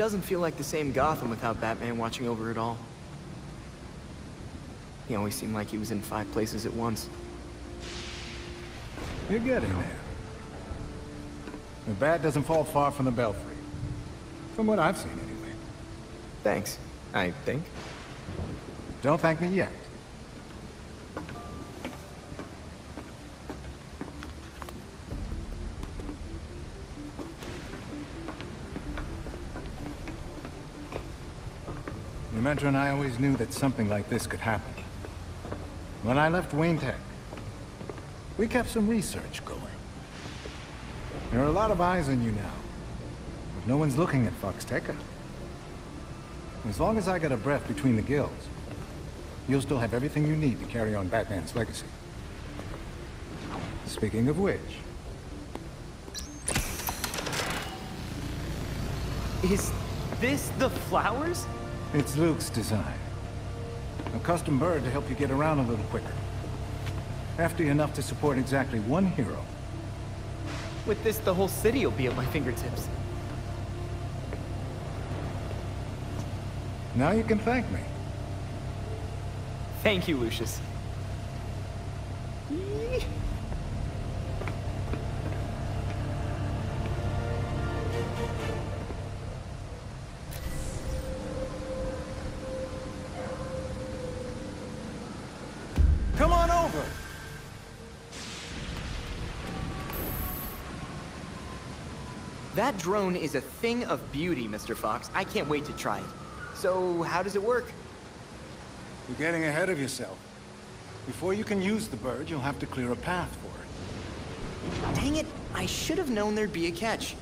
doesn't feel like the same Gotham without Batman watching over it all. He always seemed like he was in five places at once. You're getting there. The bat doesn't fall far from the belfry. From what I've seen, anyway. Thanks, I think. Don't thank me yet. Demetra and I always knew that something like this could happen. When I left Wayne Tech, we kept some research going. There are a lot of eyes on you now. But no one's looking at Foxtecca. As long as I got a breath between the gills, you'll still have everything you need to carry on Batman's legacy. Speaking of which... Is this the flowers? It's Luke's design. A custom bird to help you get around a little quicker. Hefty enough to support exactly one hero. With this, the whole city will be at my fingertips. Now you can thank me. Thank you, Lucius. That drone is a thing of beauty, Mr. Fox. I can't wait to try it. So, how does it work? You're getting ahead of yourself. Before you can use the bird, you'll have to clear a path for it. Dang it, I should have known there'd be a catch.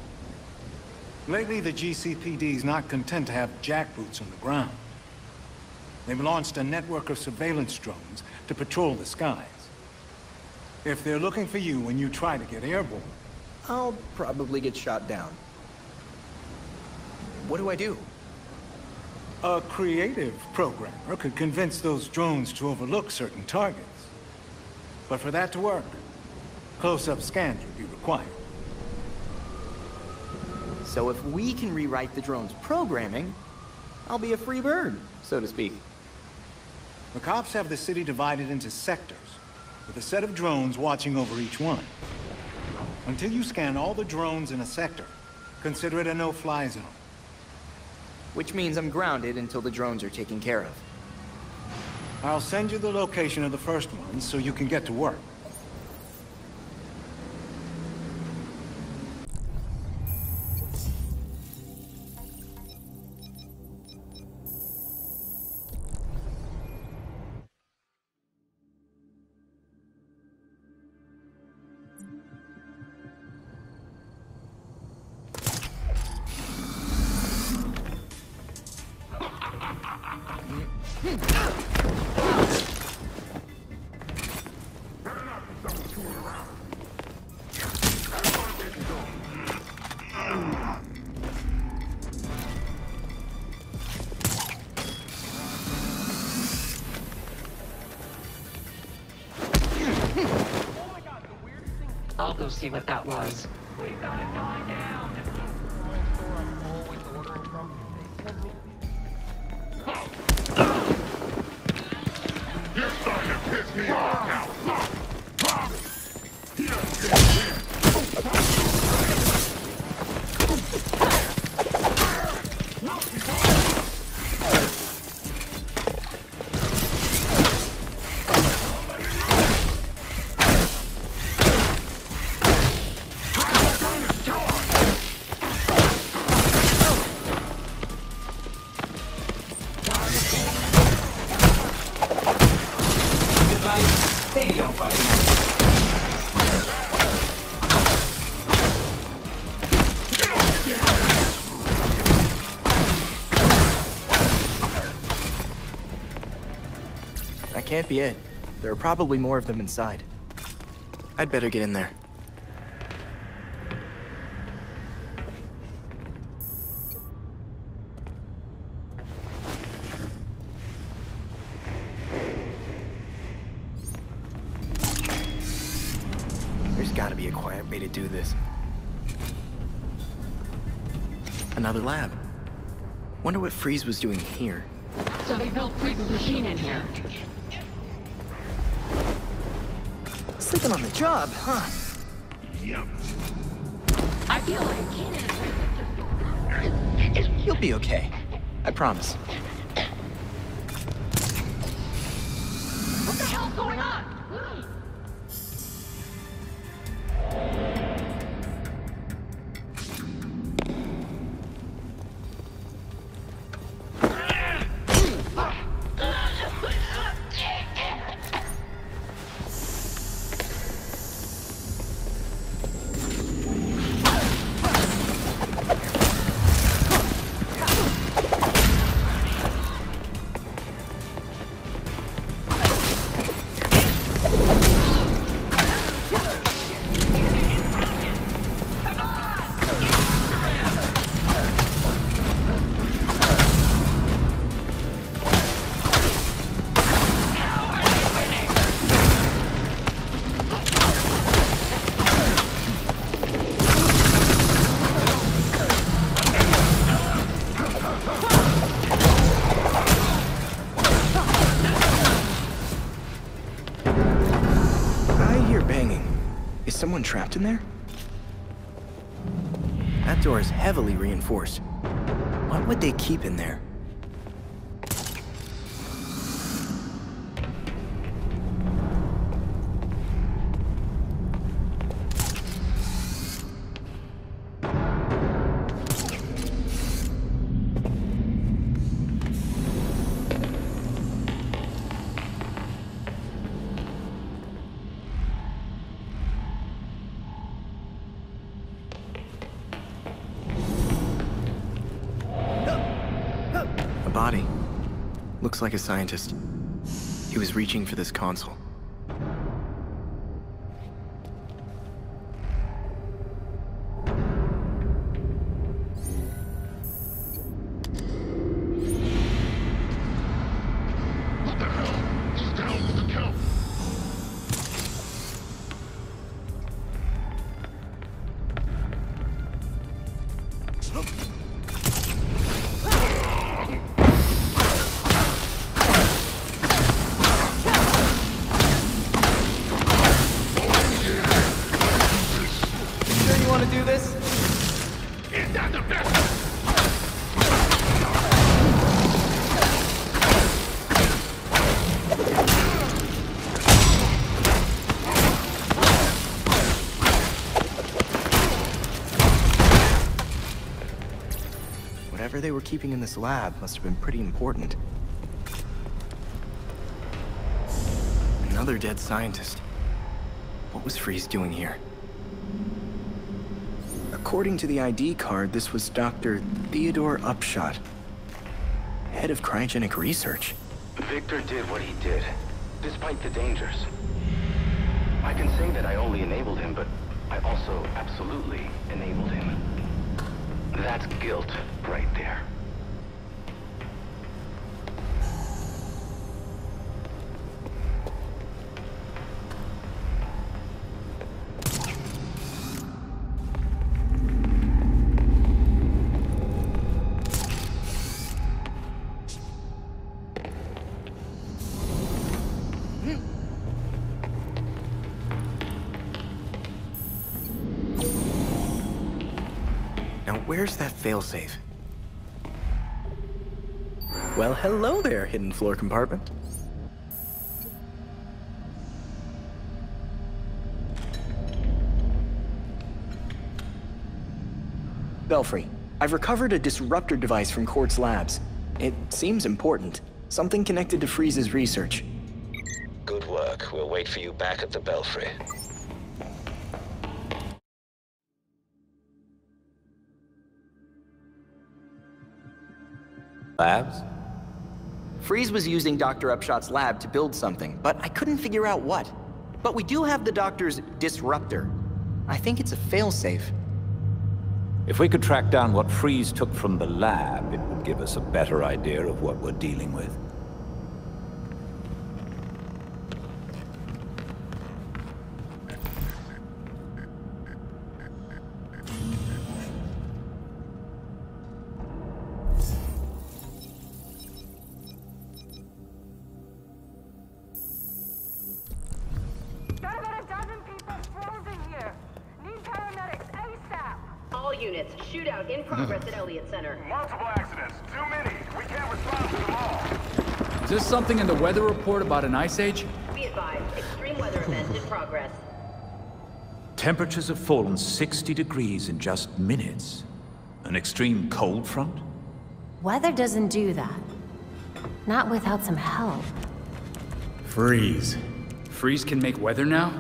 Lately, the GCPD's not content to have jackboots on the ground. They've launched a network of surveillance drones to patrol the skies. If they're looking for you when you try to get airborne, I'll probably get shot down. What do I do? a creative programmer could convince those drones to overlook certain targets. But for that to work, close-up scans would be required. So if we can rewrite the drone's programming, I'll be a free bird, so to speak. The cops have the city divided into sectors, with a set of drones watching over each one. Until you scan all the drones in a sector, consider it a no-fly zone. Which means I'm grounded until the drones are taken care of. I'll send you the location of the first one so you can get to work. See what that was. Can't be it. There are probably more of them inside. I'd better get in there. There's gotta be a quiet way to do this. Another lab. Wonder what Freeze was doing here. So they built Freeze's machine in here. Sleeping on the job, huh? Yep. I feel like You'll be okay. I promise. Someone trapped in there? That door is heavily reinforced. What would they keep in there? Looks like a scientist. He was reaching for this console. They were keeping in this lab must have been pretty important. Another dead scientist. What was Freeze doing here? According to the ID card, this was Dr. Theodore Upshot, head of cryogenic research. Victor did what he did, despite the dangers. I can say that I only enabled him, but I also absolutely enabled him. That's guilt right there. Well, hello there, hidden floor compartment. Belfry, I've recovered a disruptor device from Quartz Labs. It seems important. Something connected to Freeze's research. Good work. We'll wait for you back at the Belfry. Labs? Freeze was using Dr. Upshot's lab to build something, but I couldn't figure out what. But we do have the doctor's disruptor. I think it's a failsafe. If we could track down what Freeze took from the lab, it would give us a better idea of what we're dealing with. Report about an ice age? Be advised, extreme weather event in progress. Temperatures have fallen 60 degrees in just minutes. An extreme cold front? Weather doesn't do that. Not without some help. Freeze. Freeze can make weather now?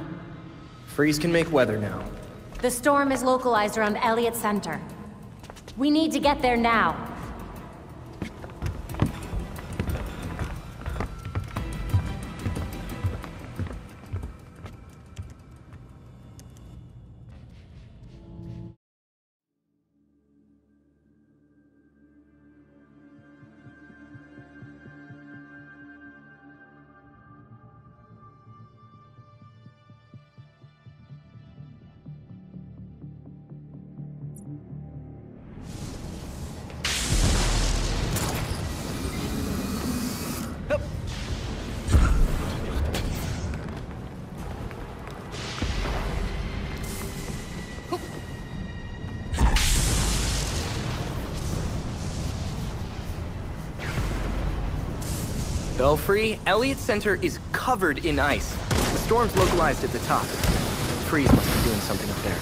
Freeze can make weather now. The storm is localized around Elliott Center. We need to get there now. Belfry, Elliott Center is covered in ice. The storm's localized at the top. Freeze must be doing something up there.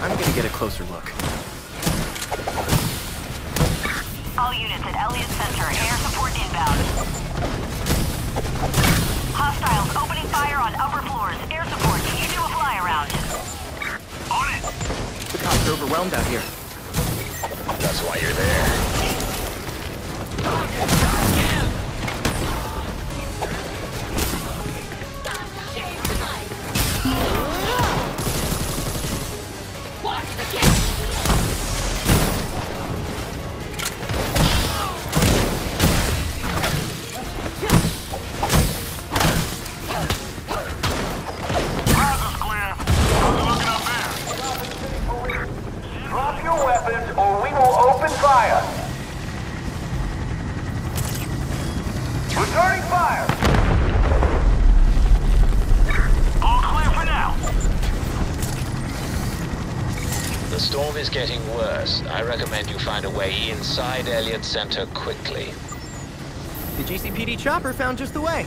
I'm gonna get a closer look. All units at Elliott Center, air support inbound. Hostiles opening fire on upper floors. Air support, can you do a fly around? On it. The cops are overwhelmed out here. That's why you're there. Fire. Returning fire. All clear for now. The storm is getting worse. I recommend you find a way inside Elliott Center quickly. The GCPD chopper found just the way.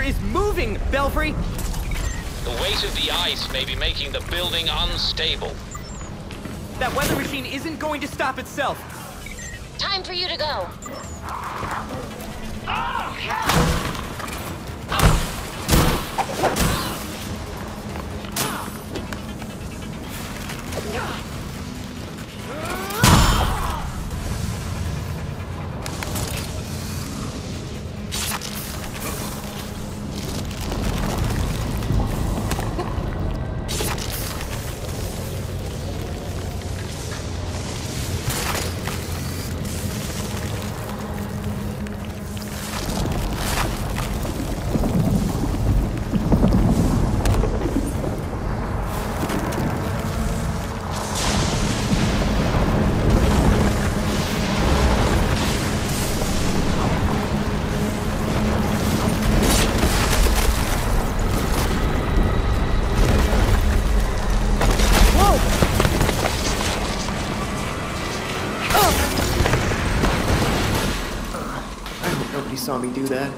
Elliott is moving, Belfry! The weight of the ice may be making the building unstable. That weather machine isn't going to stop itself. Time for you to go. I saw me do that.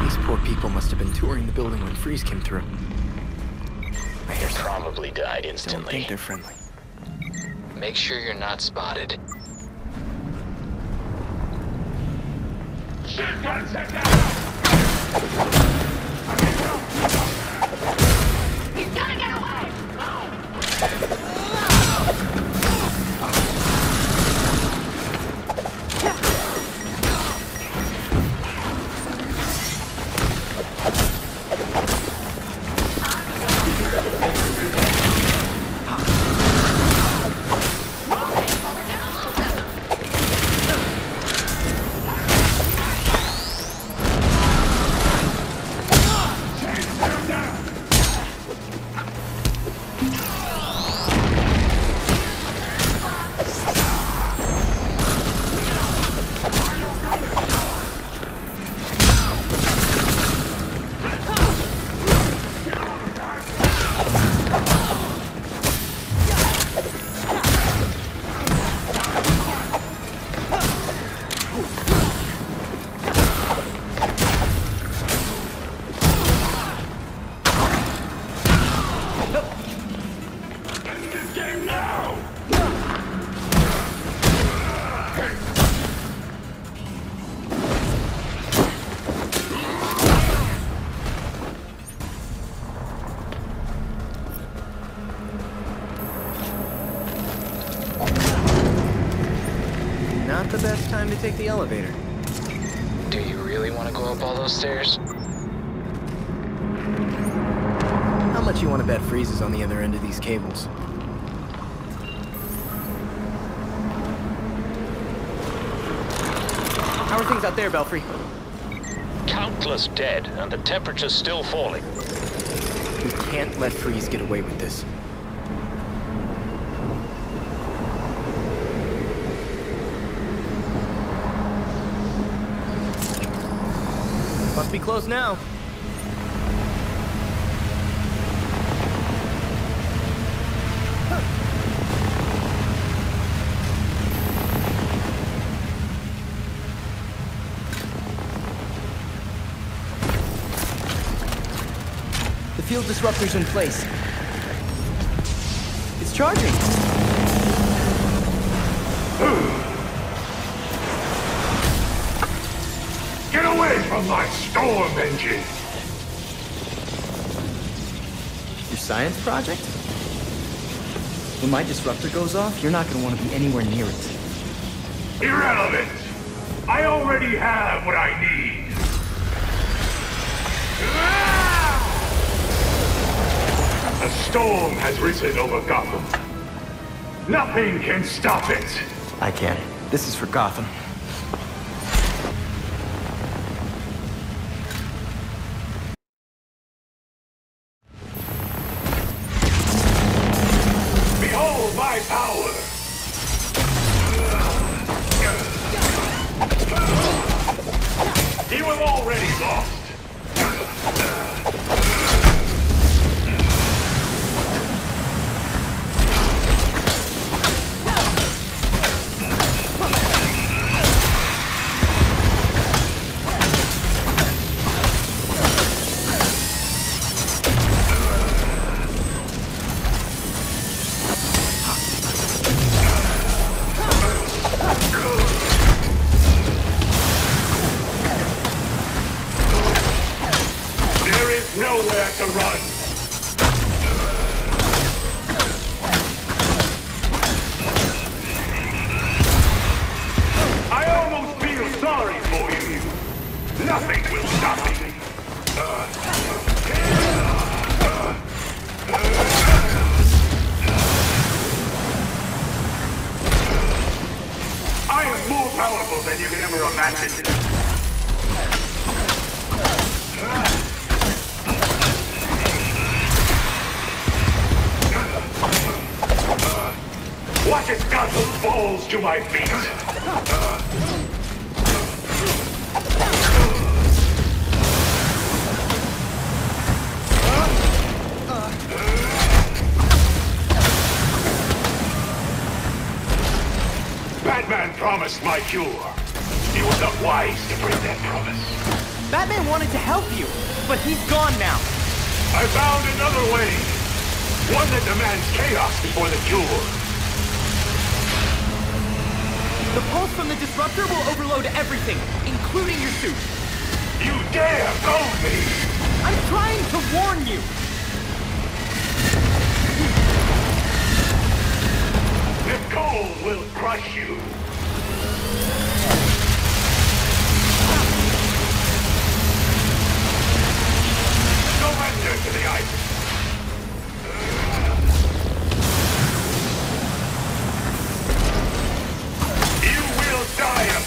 These poor people must have been touring the building when Freeze came through. I hear. Probably died instantly. Don't instantly. think they're friendly. Make sure you're not spotted. He's up all those stairs? How much you want to bet Freeze's on the other end of these cables? How are things out there, Belfry? Countless dead, and the temperature's still falling. We can't let Freeze get away with this. Be close now. The field disruptor's in place. It's charging. From my storm engine! Your science project? When my disruptor goes off, you're not going to want to be anywhere near it. Irrelevant! I already have what I need! A storm has risen over Gotham. Nothing can stop it! I can. This is for Gotham. To my feet. Batman promised my cure. He was not wise to break that promise. Batman wanted to help you, but he's gone now. I found another way. One that demands chaos before the cure. The pulse from the disruptor will overload everything, including your suit. You dare goad me! I'm trying to warn you. Nicole will crush you. Surrender to the ice.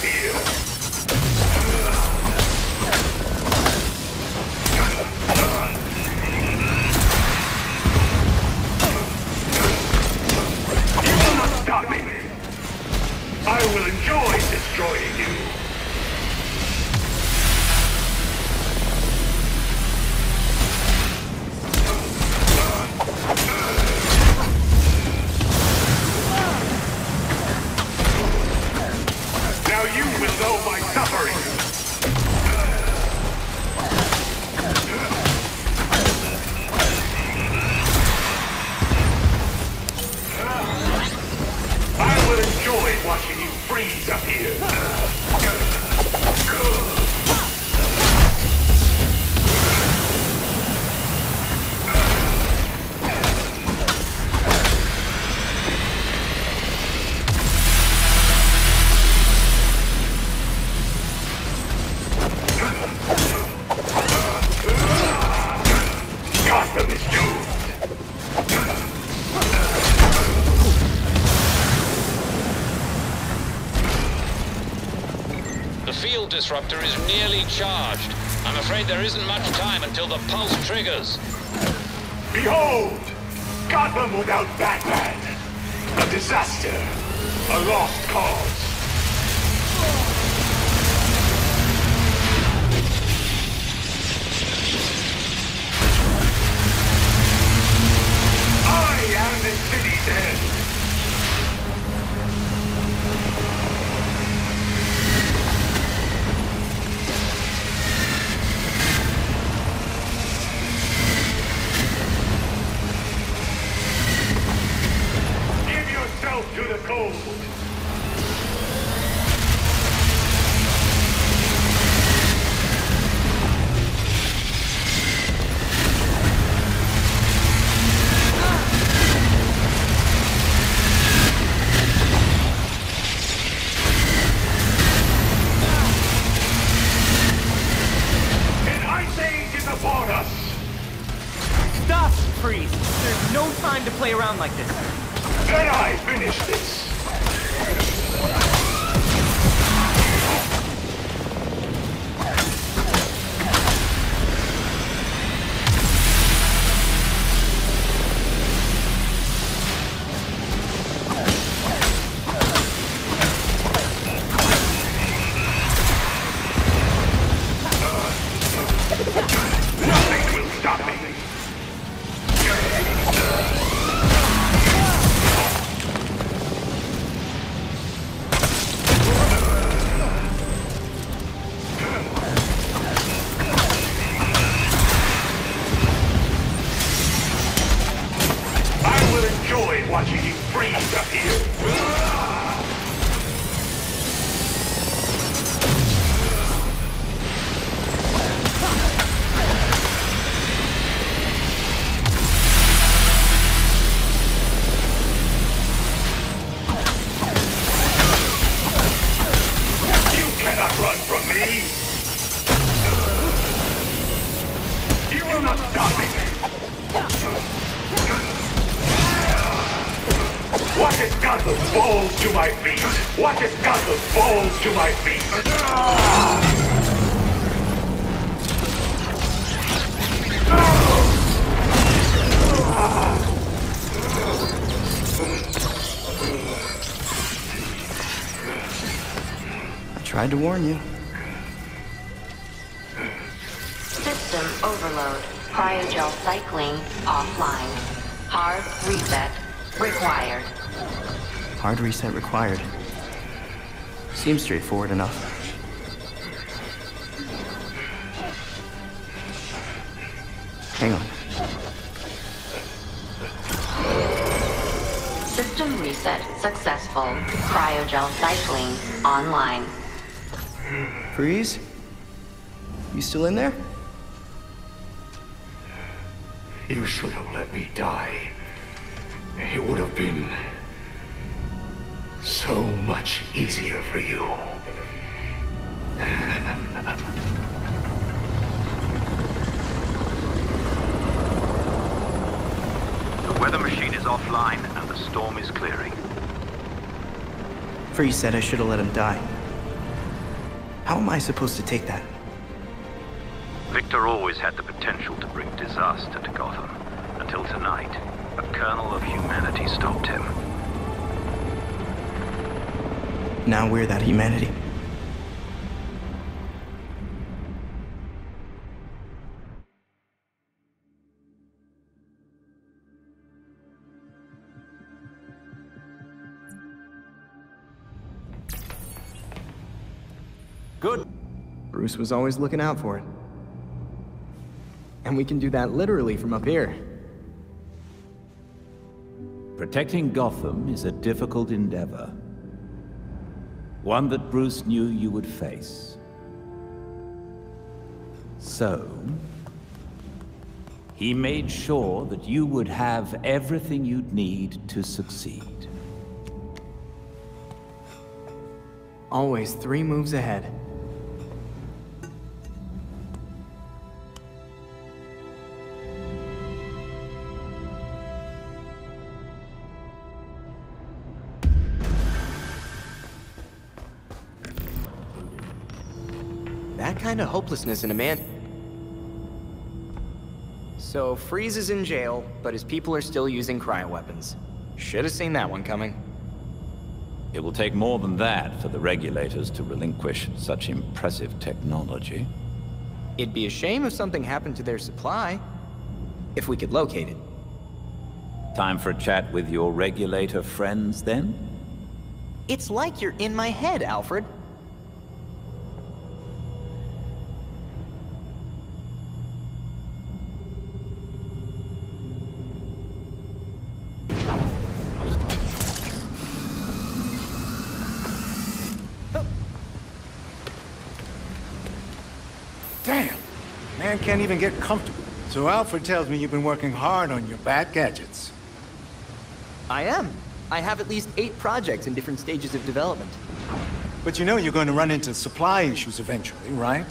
Die freeze afraid there isn't much time until the pulse triggers. Behold! Gotham without Batman! A disaster! A lost cause! Freeze. There's no time to play around like this. Can I finish this. Tried to warn you. System overload. Cryogel cycling offline. Hard reset required. Hard reset required. Seems straightforward enough. Hang on. System reset successful. Cryogel cycling online. Freeze? You still in there? You should have let me die. It would have been so much easier for you. The weather machine is offline and the storm is clearing. Freeze said I should have let him die. How am I supposed to take that? Victor always had the potential to bring disaster to Gotham. Until tonight, a kernel of humanity stopped him. Now we're that humanity. Bruce was always looking out for it. And we can do that literally from up here. Protecting Gotham is a difficult endeavor. One that Bruce knew you would face. So, he made sure that you would have everything you'd need to succeed. Always three moves ahead. That kind of hopelessness in a man. So, Freeze is in jail, but his people are still using cryoweapons. Should have seen that one coming. It will take more than that for the regulators to relinquish such impressive technology. It'd be a shame if something happened to their supply. If we could locate it. Time for a chat with your regulator friends, then? It's like you're in my head, Alfred. Damn! Man can't even get comfortable. So Alfred tells me you've been working hard on your bad gadgets. I am. I have at least eight projects in different stages of development. But you know you're going to run into supply issues eventually, right?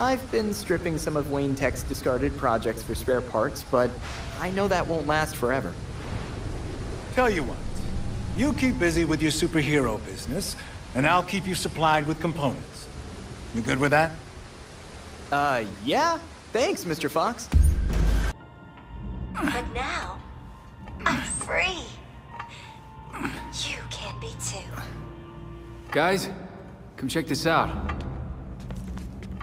I've been stripping some of Wayne Tech's discarded projects for spare parts, but I know that won't last forever. Tell you what, You keep busy with your superhero business, and I'll keep you supplied with components. You good with that? Uh, yeah. Thanks, Mr. Fox. But now, I'm free. You can be too. Guys, come check this out.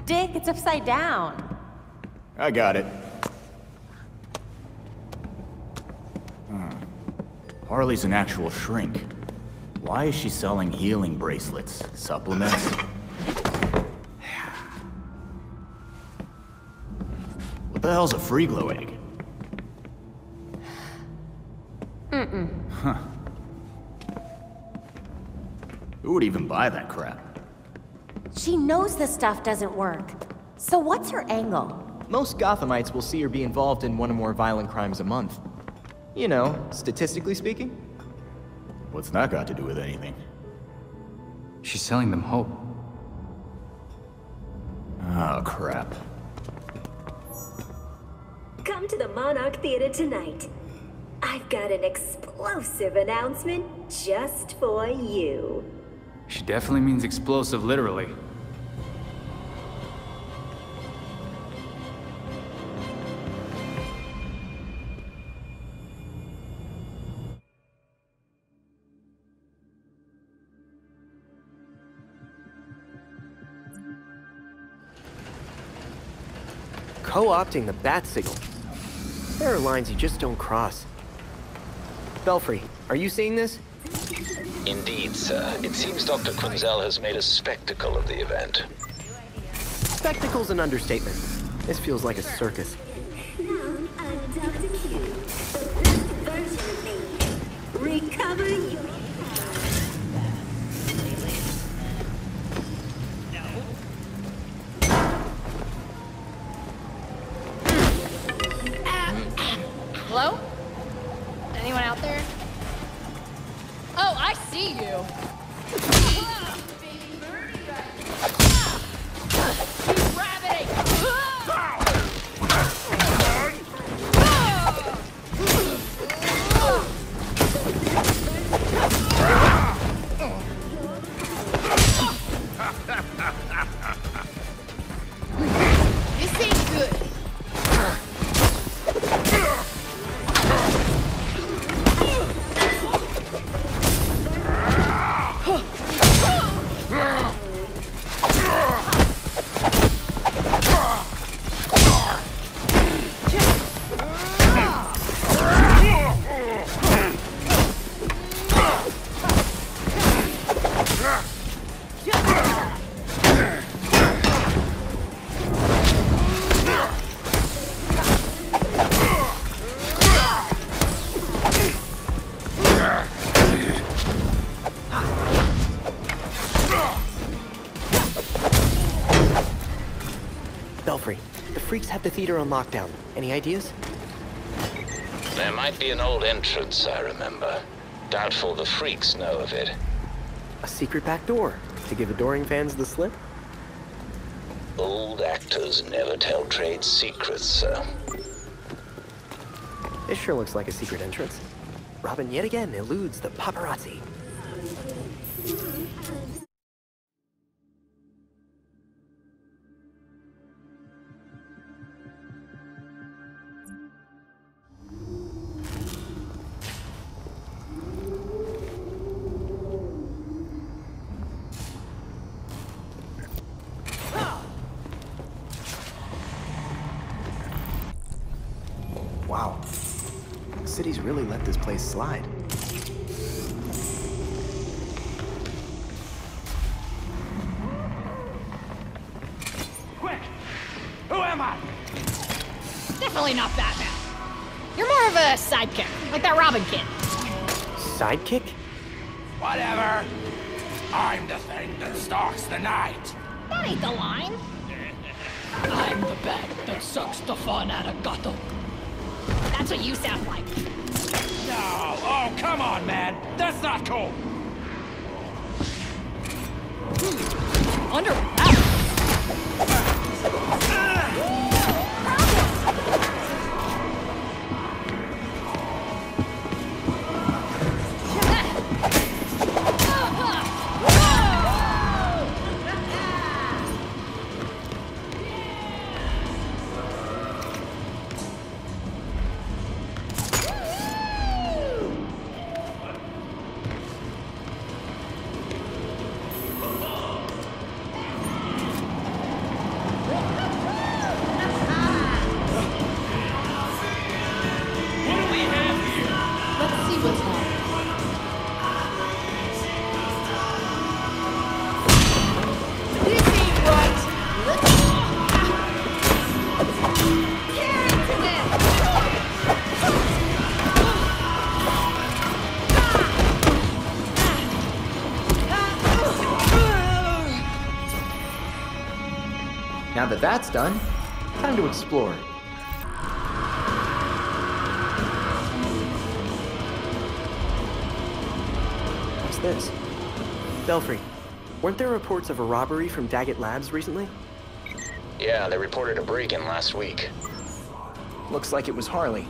Dick, it's upside down. I got it. Hmm. Harley's an actual shrink. Why is she selling healing bracelets? Supplements? The hell's a free glow egg? Mm-mm. Huh. Who would even buy that crap? She knows this stuff doesn't work. So what's her angle? Most Gothamites will see her be involved in one or more violent crimes a month. You know, statistically speaking. What's that got to do with anything? She's selling them hope. Oh, crap. Come to the Monarch Theater tonight. I've got an explosive announcement just for you. She definitely means explosive, literally. Co-opting the bat signal. There are lines you just don't cross. Belfry, are you seeing this? Indeed, sir. It seems Dr. Quinzel has made a spectacle of the event. Spectacle's an understatement. This feels like a circus. Now, I'm Dr. Q, the best version of me. Recover the freaks have the theater on lockdown. Any ideas? There might be an old entrance, I remember. Doubtful the freaks know of it. A secret back door to give adoring fans the slip? Old actors never tell trade secrets, sir. This sure looks like a secret entrance. Robin yet again eludes the paparazzi. Let this place slide. Quick! Who am I? Definitely not Batman. You're more of a sidekick, like that Robin kid. Sidekick? Whatever. I'm the thing that stalks the night. That ain't the line. I'm the bat that sucks the fun out of Gotham. That's what you sound like. No! Oh, come on, man! That's not cool! Hmm. Under. Now that that's done, time to explore. What's this? Belfry, weren't there reports of a robbery from Daggett Labs recently? Yeah, they reported a break-in last week. Looks like it was Harley.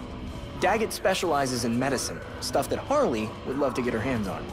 Daggett specializes in medicine, stuff that Harley would love to get her hands on.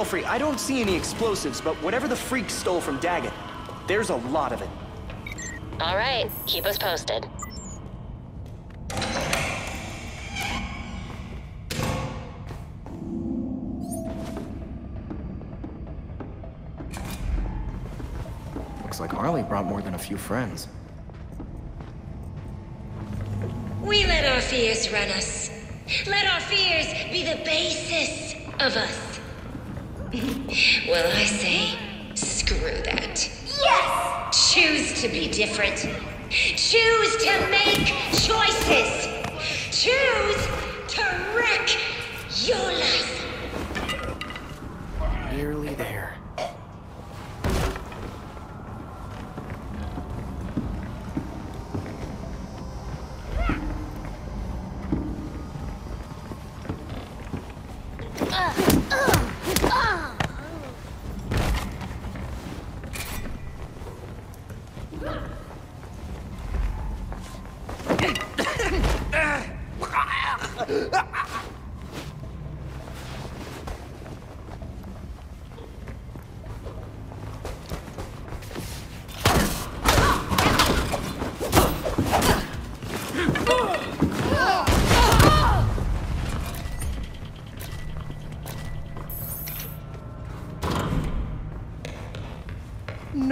Belfry, I don't see any explosives, but whatever the freak stole from Daggett, there's a lot of it. All right, keep us posted. Looks like Harley brought more than a few friends. We let our fears run us. Let our fears be the basis of us. Well, I say, screw that. Yes! Choose to be different. Choose to make choices.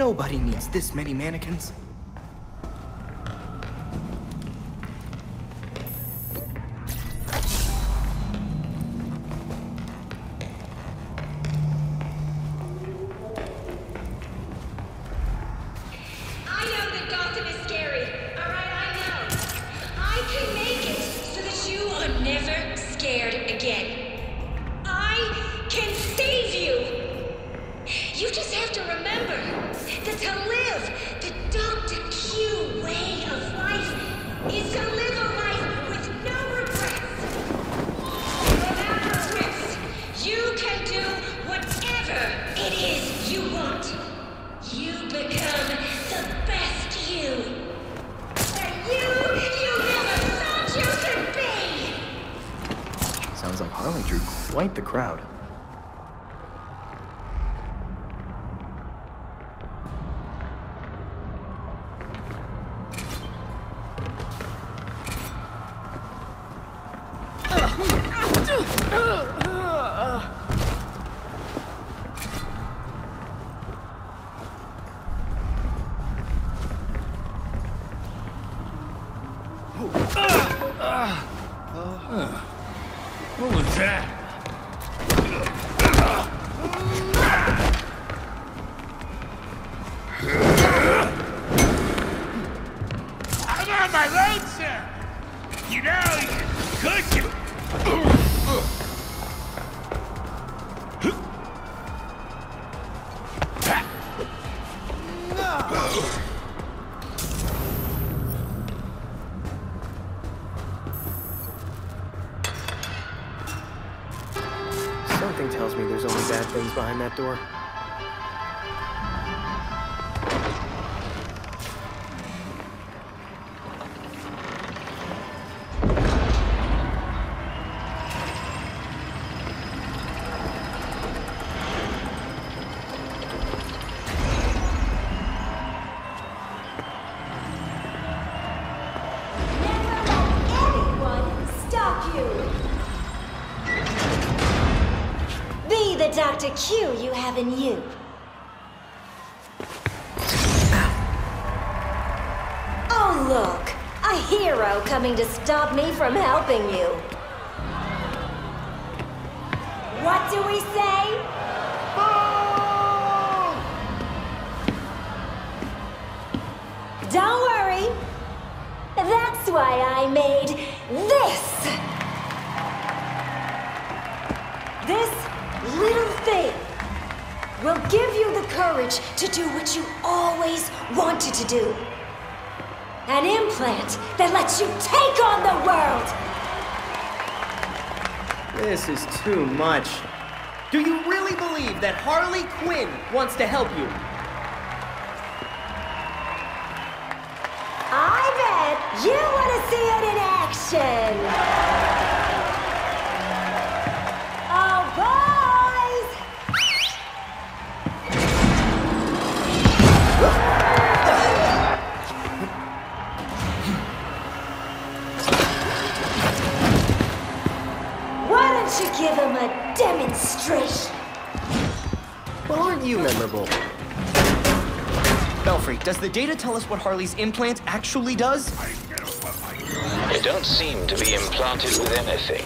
Nobody needs this many mannequins. Quite the crowd. Door. The. Q you have in you. Oh, look! A hero coming to stop me from helping you. What do we say? Don't worry. That's why I made this. This will give you the courage to do what you always wanted to do. An implant that lets you take on the world! This is too much. Do you really believe that Harley Quinn wants to help you? I bet you want to see it in action! Demonstration? Well, aren't you memorable? Belfry, does the data tell us what Harley's implant actually does? It don't seem to be implanted with anything.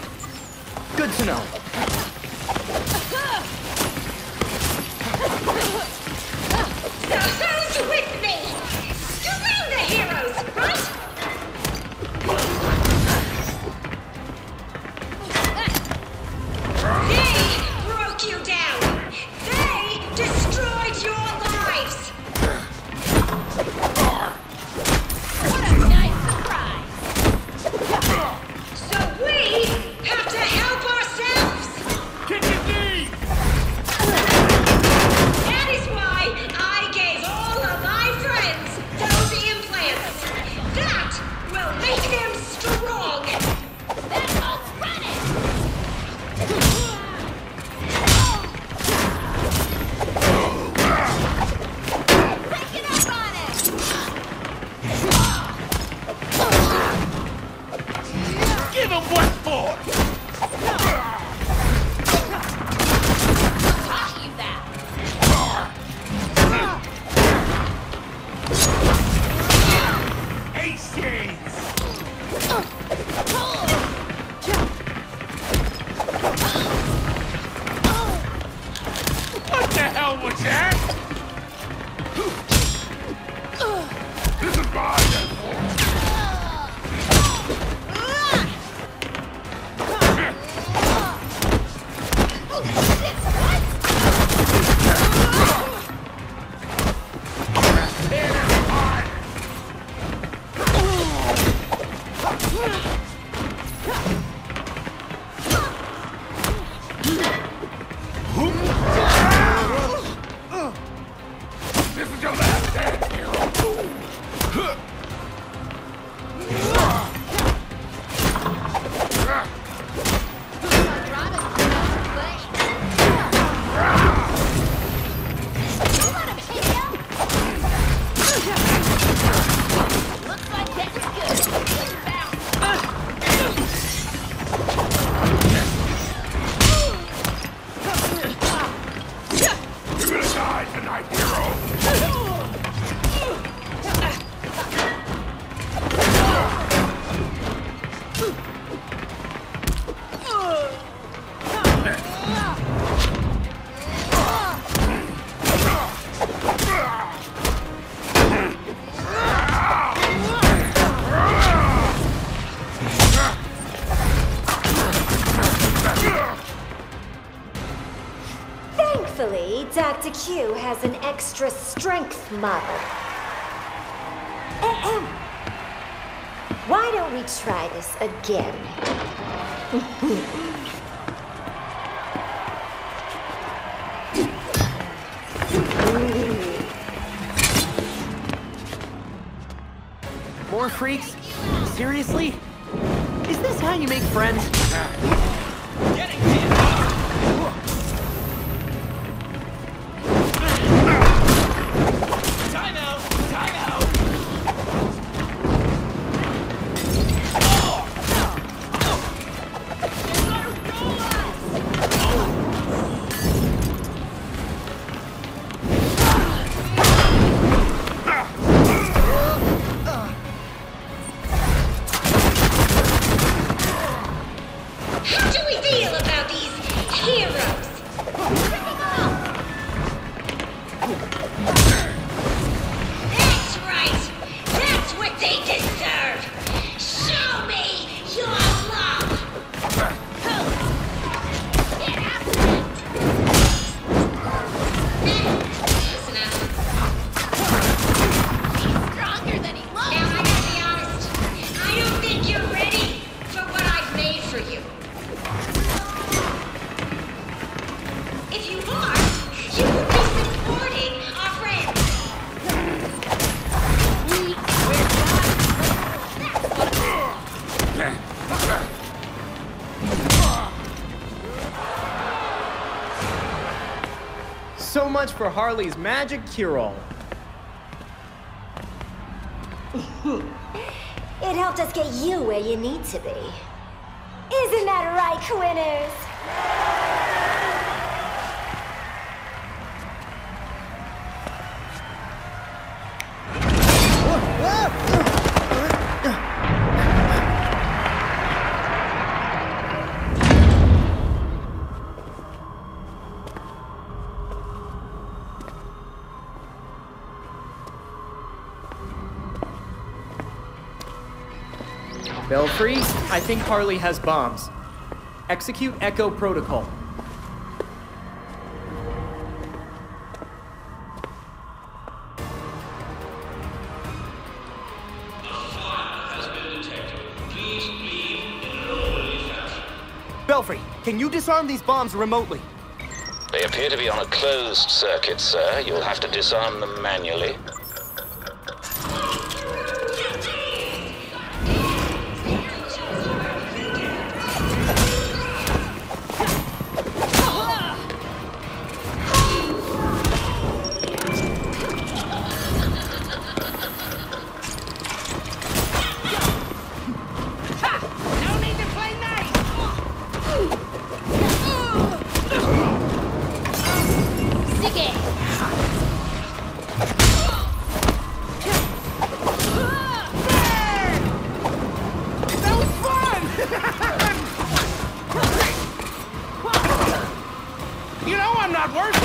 Good to know. This Thankfully, Q has an extra strength model. Ahem. Why don't we try this again? More freaks? Seriously? Is this how you make friends? Time much for Harley's magic cure-all. It helped us get you where you need to be. Isn't that right, Quinners? Belfry, I think Harley has bombs. Execute Echo Protocol. Belfry, can you disarm these bombs remotely? They appear to be on a closed circuit, sir. You'll have to disarm them manually. Not worth